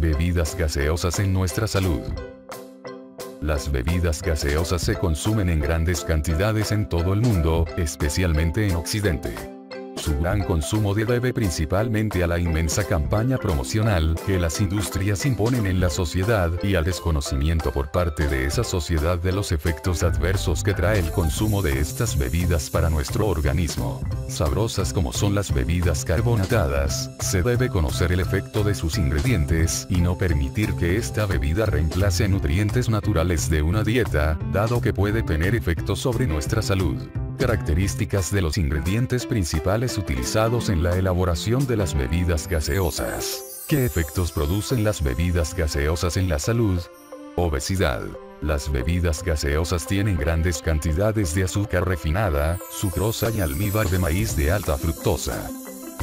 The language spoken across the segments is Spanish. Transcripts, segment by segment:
bebidas gaseosas en nuestra salud. Las bebidas gaseosas se consumen en grandes cantidades en todo el mundo, especialmente en Occidente. Su gran consumo debe principalmente a la inmensa campaña promocional que las industrias imponen en la sociedad y al desconocimiento por parte de esa sociedad de los efectos adversos que trae el consumo de estas bebidas para nuestro organismo. Sabrosas como son las bebidas carbonatadas, se debe conocer el efecto de sus ingredientes y no permitir que esta bebida reemplace nutrientes naturales de una dieta, dado que puede tener efectos sobre nuestra salud. Características de los ingredientes principales utilizados en la elaboración de las bebidas gaseosas. ¿Qué efectos producen las bebidas gaseosas en la salud? Obesidad. Las bebidas gaseosas tienen grandes cantidades de azúcar refinada, sucrosa y almíbar de maíz de alta fructosa.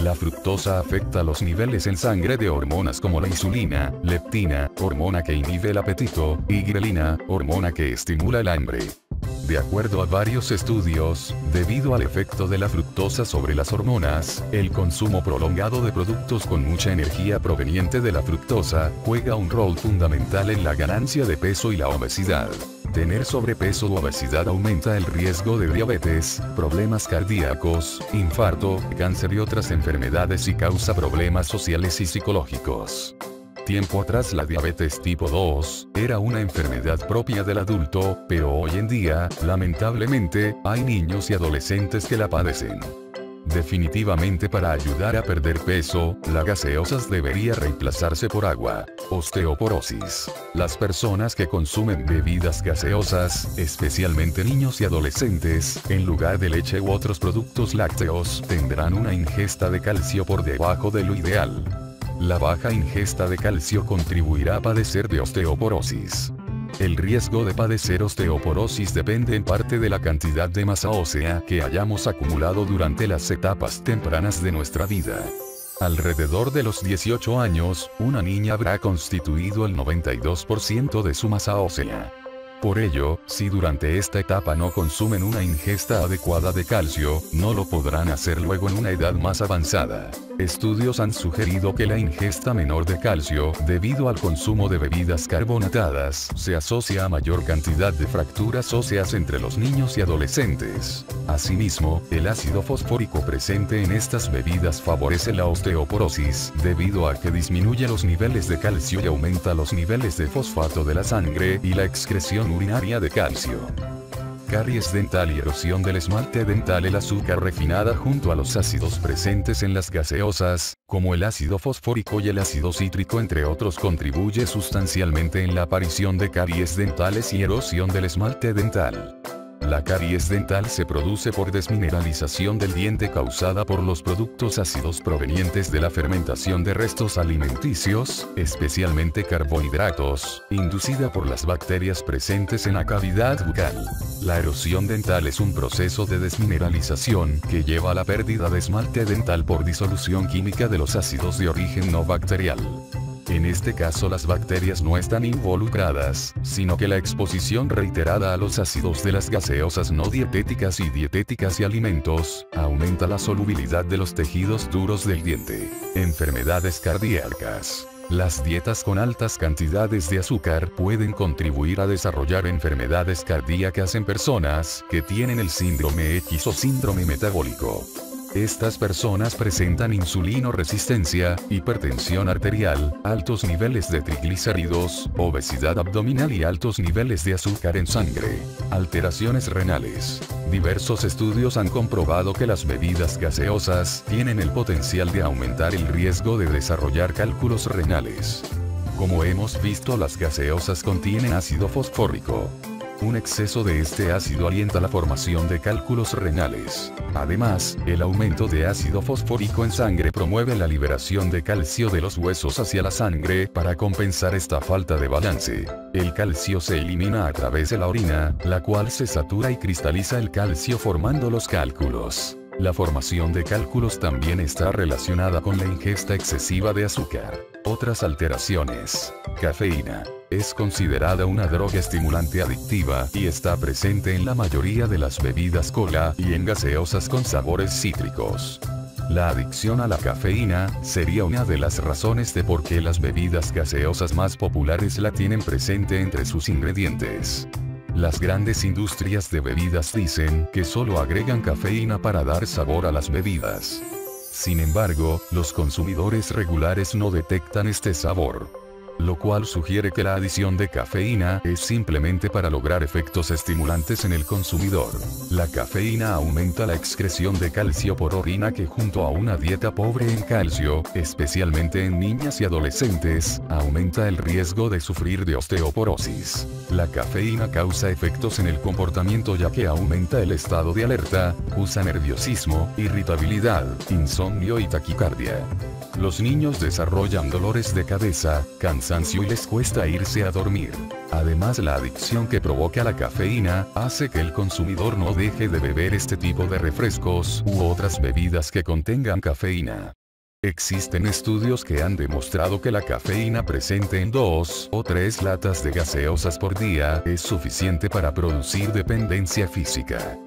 La fructosa afecta los niveles en sangre de hormonas como la insulina, leptina, hormona que inhibe el apetito, y grelina, hormona que estimula el hambre. De acuerdo a varios estudios, debido al efecto de la fructosa sobre las hormonas, el consumo prolongado de productos con mucha energía proveniente de la fructosa juega un rol fundamental en la ganancia de peso y la obesidad. Tener sobrepeso o obesidad aumenta el riesgo de diabetes, problemas cardíacos, infarto, cáncer y otras enfermedades y causa problemas sociales y psicológicos. Tiempo atrás la diabetes tipo 2 era una enfermedad propia del adulto, pero hoy en día, lamentablemente, hay niños y adolescentes que la padecen. Definitivamente para ayudar a perder peso, la gaseosas debería reemplazarse por agua. Osteoporosis. Las personas que consumen bebidas gaseosas, especialmente niños y adolescentes, en lugar de leche u otros productos lácteos, tendrán una ingesta de calcio por debajo de lo ideal. La baja ingesta de calcio contribuirá a padecer de osteoporosis. El riesgo de padecer osteoporosis depende en parte de la cantidad de masa ósea que hayamos acumulado durante las etapas tempranas de nuestra vida. Alrededor de los 18 años, una niña habrá constituido el 92% de su masa ósea. Por ello, si durante esta etapa no consumen una ingesta adecuada de calcio, no lo podrán hacer luego en una edad más avanzada. Estudios han sugerido que la ingesta menor de calcio, debido al consumo de bebidas carbonatadas, se asocia a mayor cantidad de fracturas óseas entre los niños y adolescentes. Asimismo, el ácido fosfórico presente en estas bebidas favorece la osteoporosis, debido a que disminuye los niveles de calcio y aumenta los niveles de fosfato de la sangre y la excreción urinaria de calcio caries dental y erosión del esmalte dental el azúcar refinada junto a los ácidos presentes en las gaseosas, como el ácido fosfórico y el ácido cítrico entre otros contribuye sustancialmente en la aparición de caries dentales y erosión del esmalte dental. La caries dental se produce por desmineralización del diente causada por los productos ácidos provenientes de la fermentación de restos alimenticios, especialmente carbohidratos, inducida por las bacterias presentes en la cavidad bucal. La erosión dental es un proceso de desmineralización que lleva a la pérdida de esmalte dental por disolución química de los ácidos de origen no bacterial. En este caso las bacterias no están involucradas, sino que la exposición reiterada a los ácidos de las gaseosas no dietéticas y dietéticas y alimentos, aumenta la solubilidad de los tejidos duros del diente. Enfermedades cardíacas. Las dietas con altas cantidades de azúcar pueden contribuir a desarrollar enfermedades cardíacas en personas que tienen el síndrome X o síndrome metabólico. Estas personas presentan insulinoresistencia, hipertensión arterial, altos niveles de triglicéridos, obesidad abdominal y altos niveles de azúcar en sangre. Alteraciones renales. Diversos estudios han comprobado que las bebidas gaseosas tienen el potencial de aumentar el riesgo de desarrollar cálculos renales. Como hemos visto las gaseosas contienen ácido fosfórico. Un exceso de este ácido alienta la formación de cálculos renales. Además, el aumento de ácido fosfórico en sangre promueve la liberación de calcio de los huesos hacia la sangre para compensar esta falta de balance. El calcio se elimina a través de la orina, la cual se satura y cristaliza el calcio formando los cálculos. La formación de cálculos también está relacionada con la ingesta excesiva de azúcar. Otras alteraciones. Cafeína. Es considerada una droga estimulante adictiva y está presente en la mayoría de las bebidas cola y en gaseosas con sabores cítricos. La adicción a la cafeína sería una de las razones de por qué las bebidas gaseosas más populares la tienen presente entre sus ingredientes. Las grandes industrias de bebidas dicen que solo agregan cafeína para dar sabor a las bebidas. Sin embargo, los consumidores regulares no detectan este sabor lo cual sugiere que la adición de cafeína es simplemente para lograr efectos estimulantes en el consumidor. La cafeína aumenta la excreción de calcio por orina que junto a una dieta pobre en calcio, especialmente en niñas y adolescentes, aumenta el riesgo de sufrir de osteoporosis. La cafeína causa efectos en el comportamiento ya que aumenta el estado de alerta, usa nerviosismo, irritabilidad, insomnio y taquicardia. Los niños desarrollan dolores de cabeza, cansancio y les cuesta irse a dormir. Además la adicción que provoca la cafeína, hace que el consumidor no deje de beber este tipo de refrescos u otras bebidas que contengan cafeína. Existen estudios que han demostrado que la cafeína presente en dos o tres latas de gaseosas por día es suficiente para producir dependencia física.